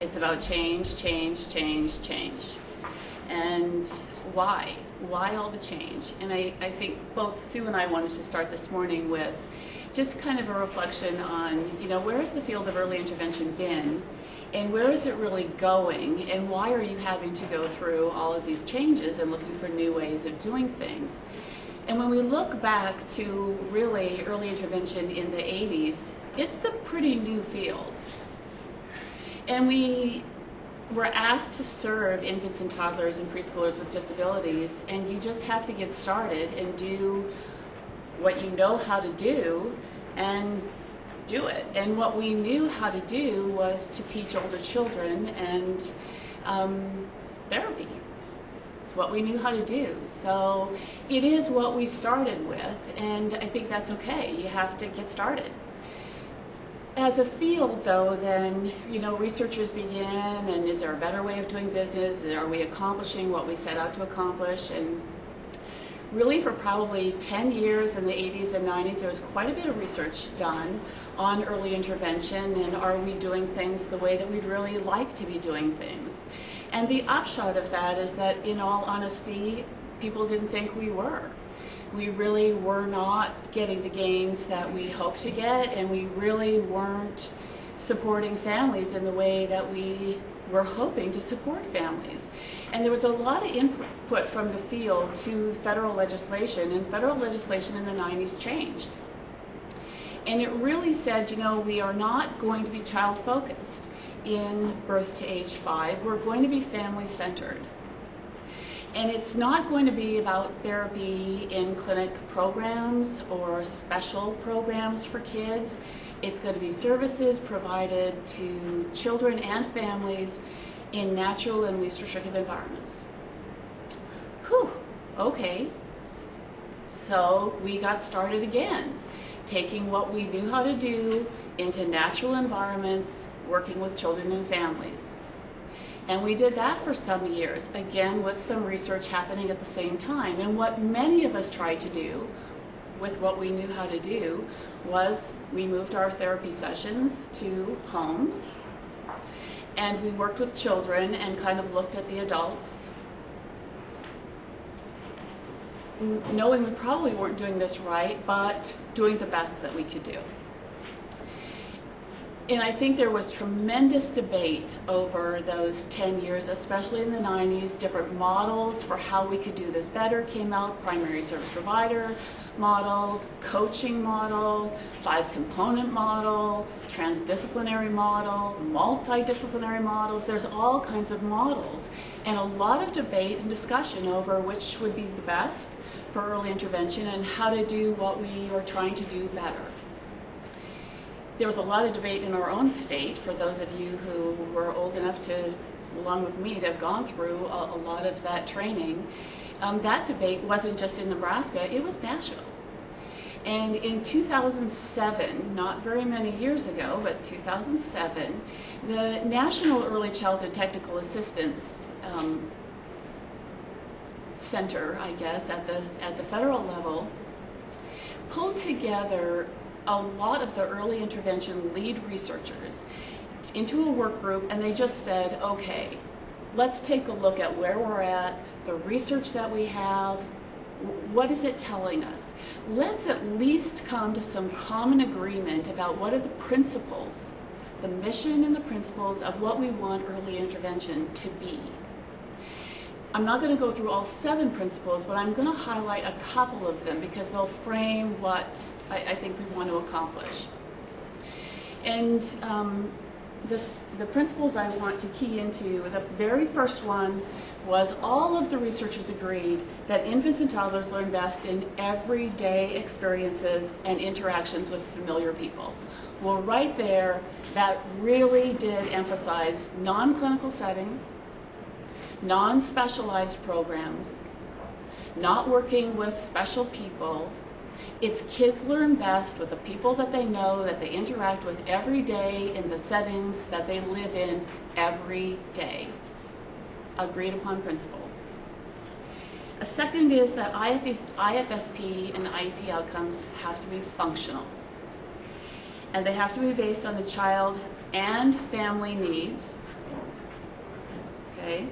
It's about change, change, change, change. And why? Why all the change? And I, I think both Sue and I wanted to start this morning with just kind of a reflection on, you know, where has the field of early intervention been? And where is it really going? And why are you having to go through all of these changes and looking for new ways of doing things? And when we look back to really early intervention in the 80s, it's a pretty new field. And we were asked to serve infants and toddlers and preschoolers with disabilities, and you just have to get started and do what you know how to do and do it. And what we knew how to do was to teach older children and um, therapy. It's what we knew how to do. So it is what we started with, and I think that's okay. You have to get started as a field, though, then you know researchers begin, and is there a better way of doing business? Are we accomplishing what we set out to accomplish? And really, for probably 10 years in the 80s and 90s, there was quite a bit of research done on early intervention, and are we doing things the way that we'd really like to be doing things? And the upshot of that is that, in all honesty, people didn't think we were we really were not getting the gains that we hoped to get, and we really weren't supporting families in the way that we were hoping to support families. And there was a lot of input from the field to federal legislation, and federal legislation in the 90s changed. And it really said, you know, we are not going to be child focused in birth to age five, we're going to be family centered. And it's not going to be about therapy in clinic programs or special programs for kids. It's going to be services provided to children and families in natural and least restrictive environments. Whew, okay. So we got started again, taking what we knew how to do into natural environments, working with children and families. And we did that for some years, again with some research happening at the same time. And what many of us tried to do with what we knew how to do was we moved our therapy sessions to homes and we worked with children and kind of looked at the adults knowing we probably weren't doing this right, but doing the best that we could do and I think there was tremendous debate over those 10 years, especially in the 90s. Different models for how we could do this better came out primary service provider model, coaching model, five component model, transdisciplinary model, multidisciplinary models. There's all kinds of models, and a lot of debate and discussion over which would be the best for early intervention and how to do what we are trying to do better there was a lot of debate in our own state for those of you who were old enough to, along with me, to have gone through a, a lot of that training. Um, that debate wasn't just in Nebraska, it was national. And in 2007, not very many years ago, but 2007, the National Early Childhood Technical Assistance um, Center, I guess, at the at the federal level, pulled together a lot of the early intervention lead researchers into a work group and they just said, okay, let's take a look at where we're at, the research that we have, what is it telling us? Let's at least come to some common agreement about what are the principles, the mission and the principles of what we want early intervention to be. I'm not going to go through all seven principles, but I'm going to highlight a couple of them because they'll frame what I, I think we want to accomplish. And um, this, the principles I want to key into, the very first one was all of the researchers agreed that infants and toddlers learn best in everyday experiences and interactions with familiar people. Well, right there, that really did emphasize non-clinical settings, non-specialized programs, not working with special people. It's kids learn best with the people that they know, that they interact with every day in the settings that they live in every day. Agreed upon principle. A second is that IFSP and IEP outcomes have to be functional. And they have to be based on the child and family needs okay?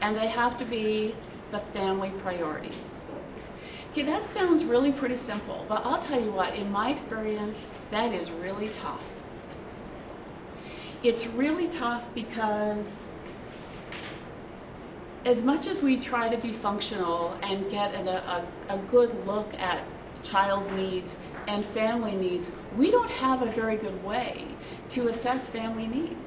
And they have to be the family priorities. Okay, that sounds really pretty simple, but I'll tell you what, in my experience, that is really tough. It's really tough because as much as we try to be functional and get a, a, a good look at child needs and family needs, we don't have a very good way to assess family needs.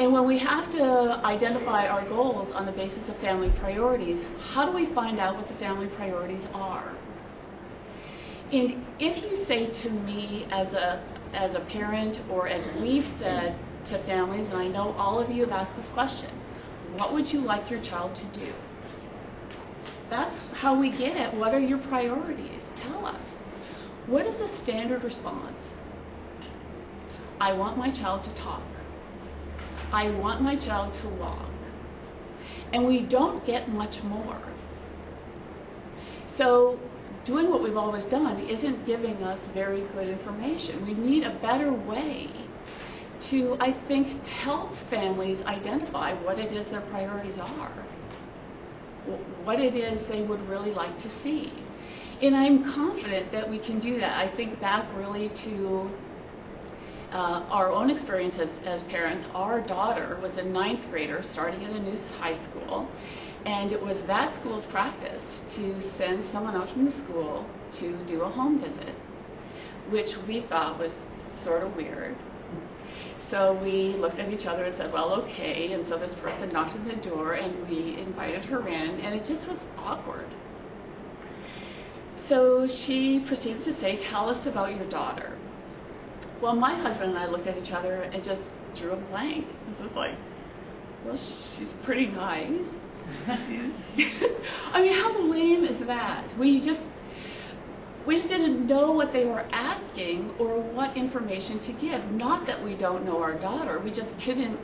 And when we have to identify our goals on the basis of family priorities, how do we find out what the family priorities are? And if you say to me as a, as a parent or as we've said to families, and I know all of you have asked this question, what would you like your child to do? That's how we get at what are your priorities. Tell us. What is the standard response? I want my child to talk. I want my child to walk. And we don't get much more. So doing what we've always done isn't giving us very good information. We need a better way to, I think, help families identify what it is their priorities are, what it is they would really like to see. And I'm confident that we can do that. I think back really to uh, our own experience as, as parents. Our daughter was a ninth grader starting at a new high school, and it was that school's practice to send someone out from the school to do a home visit, which we thought was sort of weird. So we looked at each other and said, well, okay. And so this person knocked on the door and we invited her in, and it just was awkward. So she proceeds to say, tell us about your daughter. Well, my husband and I looked at each other and just drew a blank. This was like, well, she's pretty nice. I mean, how lame is that? We just we just didn't know what they were asking or what information to give. Not that we don't know our daughter, we just didn't.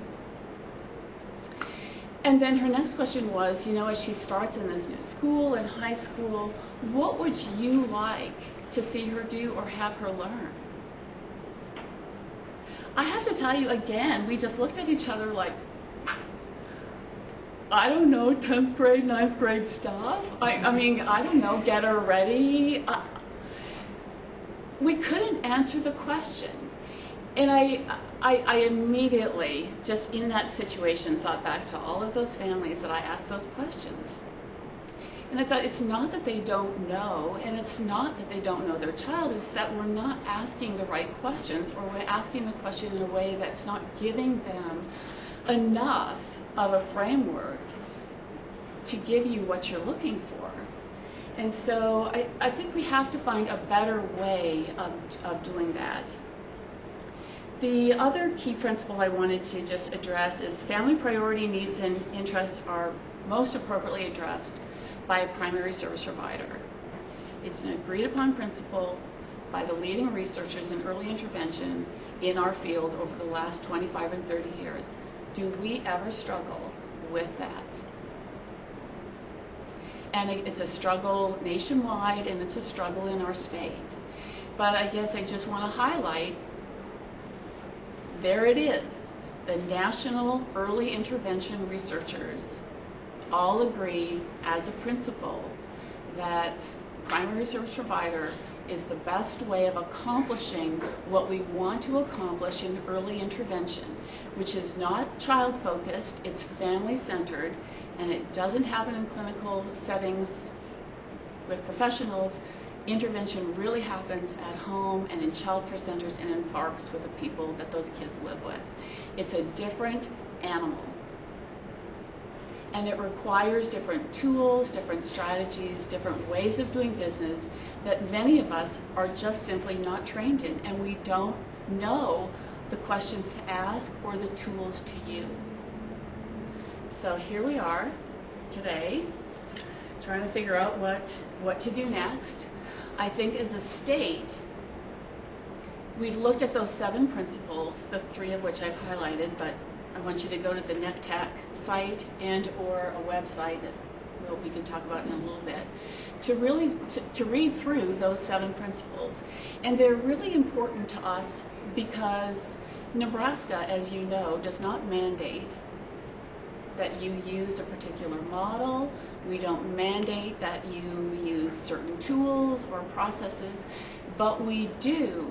And then her next question was, you know, as she starts in this new school and high school, what would you like to see her do or have her learn? I have to tell you again, we just looked at each other like, I don't know, 10th grade, 9th grade stuff. I, I mean, I don't know, get her ready. I, we couldn't answer the question. And I, I, I immediately, just in that situation, thought back to all of those families that I asked those questions. And I thought it's not that they don't know, and it's not that they don't know their child, it's that we're not asking the right questions, or we're asking the question in a way that's not giving them enough of a framework to give you what you're looking for. And so I, I think we have to find a better way of, of doing that. The other key principle I wanted to just address is family priority needs and interests are most appropriately addressed by a primary service provider. It's an agreed upon principle by the leading researchers in early intervention in our field over the last 25 and 30 years. Do we ever struggle with that? And it's a struggle nationwide and it's a struggle in our state. But I guess I just want to highlight there it is. The National Early Intervention Researchers all agree as a principle that primary service provider is the best way of accomplishing what we want to accomplish in early intervention, which is not child focused, it's family centered, and it doesn't happen in clinical settings with professionals. Intervention really happens at home and in child care centers and in parks with the people that those kids live with. It's a different animal and it requires different tools, different strategies, different ways of doing business that many of us are just simply not trained in, and we don't know the questions to ask or the tools to use. So here we are today, trying to figure out what, what to do next. I think as a state, we've looked at those seven principles, the three of which I've highlighted, but I want you to go to the NECTAC site and or a website that we'll, we can talk about in a little bit to really to, to read through those seven principles. And they're really important to us because Nebraska, as you know, does not mandate that you use a particular model. We don't mandate that you use certain tools or processes, but we do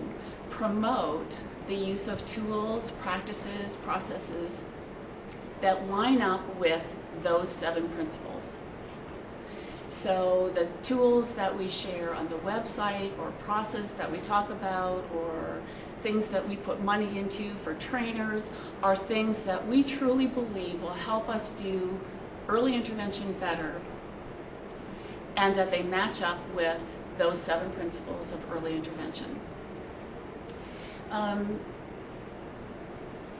promote the use of tools, practices, processes that line up with those seven principles. So the tools that we share on the website or process that we talk about or things that we put money into for trainers are things that we truly believe will help us do early intervention better and that they match up with those seven principles of early intervention. Um,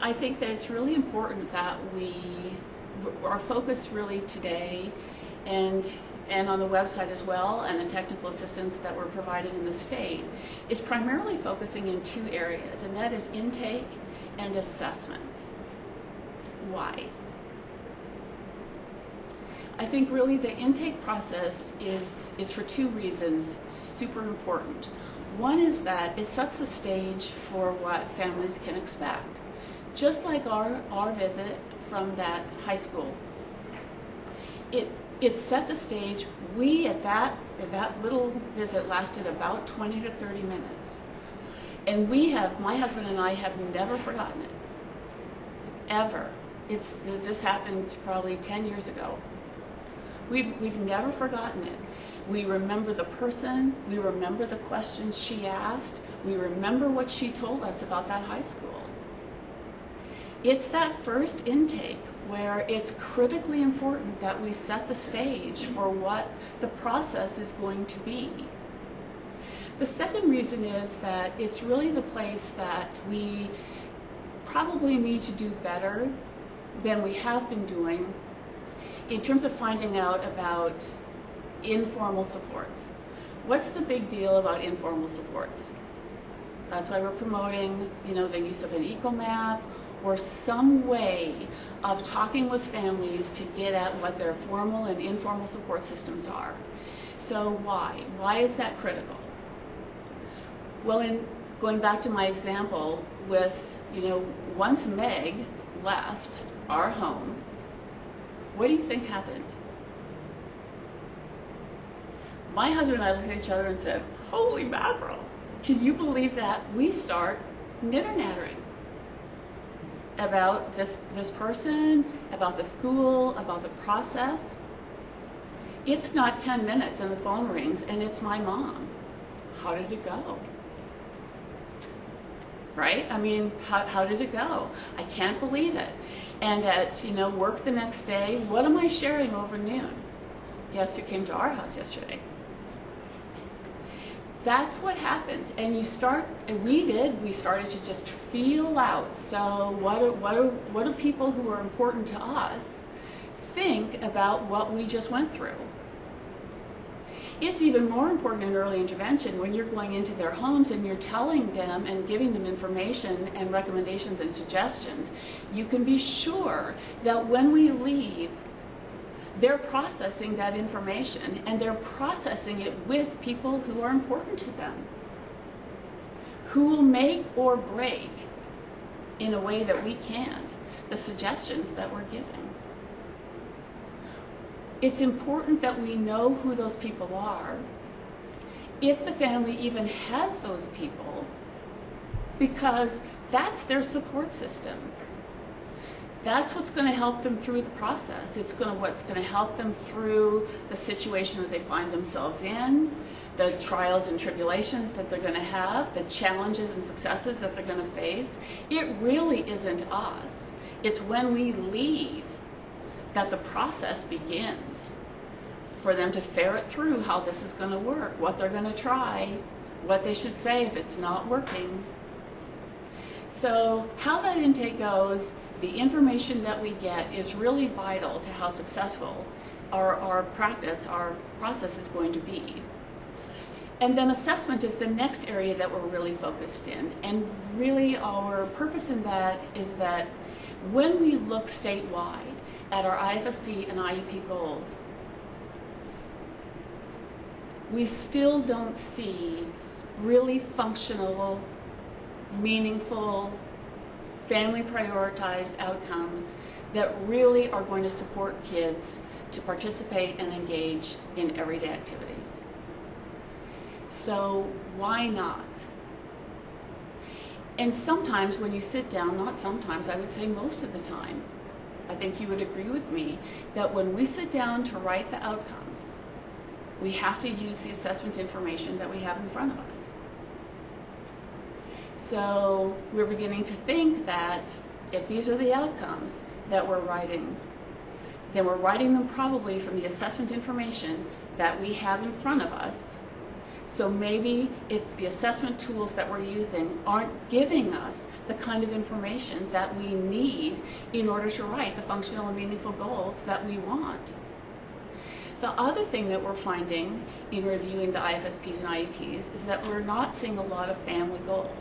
I think that it's really important that we, our focus really today and and on the website as well, and the technical assistance that we're providing in the state, is primarily focusing in two areas, and that is intake and assessments. Why? I think really the intake process is, is for two reasons super important. One is that it sets the stage for what families can expect. Just like our, our visit from that high school, it it set the stage. We at that at that little visit lasted about 20 to 30 minutes, and we have my husband and I have never forgotten it. Ever. It's this happened probably 10 years ago. We've we've never forgotten it. We remember the person. We remember the questions she asked. We remember what she told us about that high school. It's that first intake where it's critically important that we set the stage for what the process is going to be. The second reason is that it's really the place that we probably need to do better than we have been doing in terms of finding out about informal supports. What's the big deal about informal supports? That's why we're promoting, you know, the use of an eco-map or some way of talking with families to get at what their formal and informal support systems are. So why? Why is that critical? Well, in going back to my example with, you know, once Meg left our home, what do you think happened? My husband and I looked at each other and said, holy mackerel, can you believe that? We start nitter nattering about this, this person, about the school, about the process. It's not 10 minutes and the phone rings and it's my mom. How did it go? Right? I mean, how, how did it go? I can't believe it. And at, you know, work the next day, what am I sharing over noon? Yes, you came to our house yesterday. That's what happens. And you start, and we did, we started to just feel out. So what are, what are, what do people who are important to us think about what we just went through? It's even more important in early intervention when you're going into their homes and you're telling them and giving them information and recommendations and suggestions. You can be sure that when we leave, they're processing that information and they're processing it with people who are important to them, who will make or break in a way that we can't the suggestions that we're giving. It's important that we know who those people are, if the family even has those people, because that's their support system that's what's going to help them through the process. It's going to what's going to help them through the situation that they find themselves in, the trials and tribulations that they're going to have, the challenges and successes that they're going to face. It really isn't us. It's when we leave that the process begins for them to ferret through how this is going to work, what they're going to try, what they should say if it's not working. So how that intake goes the information that we get is really vital to how successful our, our practice, our process is going to be. And then assessment is the next area that we're really focused in. And really our purpose in that is that when we look statewide at our IFSP and IEP goals, we still don't see really functional, meaningful family prioritized outcomes that really are going to support kids to participate and engage in everyday activities. So why not? And sometimes when you sit down, not sometimes, I would say most of the time, I think you would agree with me that when we sit down to write the outcomes, we have to use the assessment information that we have in front of us. So we're beginning to think that if these are the outcomes that we're writing, then we're writing them probably from the assessment information that we have in front of us. So maybe if the assessment tools that we're using aren't giving us the kind of information that we need in order to write the functional and meaningful goals that we want. The other thing that we're finding in reviewing the IFSPs and IEPs is that we're not seeing a lot of family goals.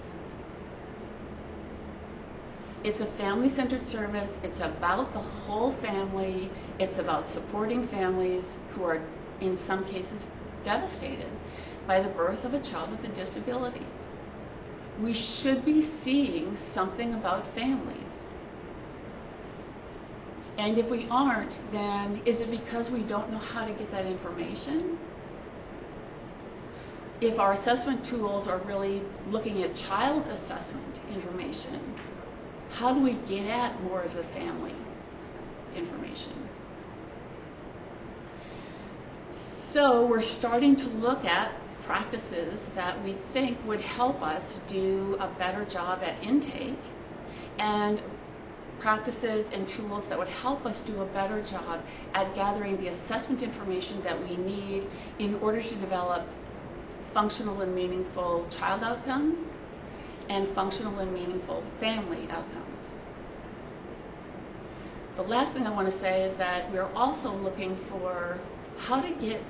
It's a family-centered service. It's about the whole family. It's about supporting families who are, in some cases, devastated by the birth of a child with a disability. We should be seeing something about families. And if we aren't, then is it because we don't know how to get that information? If our assessment tools are really looking at child assessment information, how do we get at more of the family information? So we're starting to look at practices that we think would help us do a better job at intake and practices and tools that would help us do a better job at gathering the assessment information that we need in order to develop functional and meaningful child outcomes and functional and meaningful family outcomes. The last thing I want to say is that we're also looking for how to get,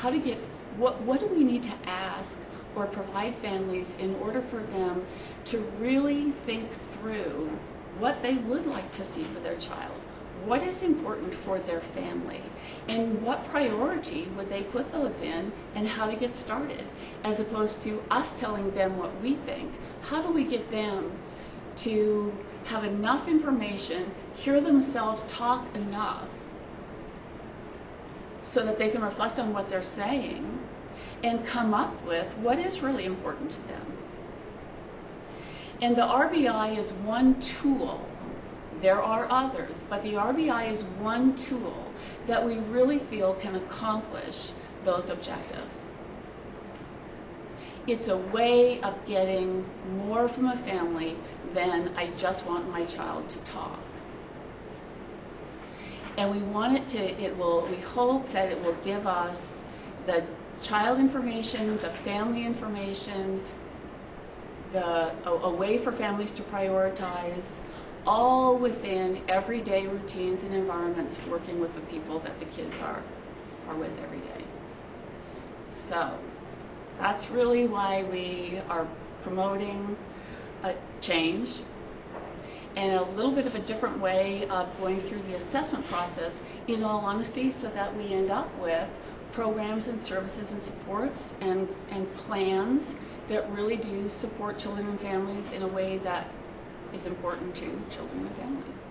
how to get, what, what do we need to ask or provide families in order for them to really think through what they would like to see for their child, what is important for their family, and what priority would they put those in, and how to get started, as opposed to us telling them what we think. How do we get them to have enough information, hear themselves talk enough, so that they can reflect on what they're saying and come up with what is really important to them. And the RBI is one tool. There are others, but the RBI is one tool that we really feel can accomplish those objectives. It's a way of getting more from a family than I just want my child to talk. And we want it to, it will, we hope that it will give us the child information, the family information, the, a, a way for families to prioritize, all within everyday routines and environments working with the people that the kids are, are with every day. So that's really why we are promoting a change and a little bit of a different way of going through the assessment process in all honesty so that we end up with programs and services and supports and, and plans that really do support children and families in a way that is important to children and families.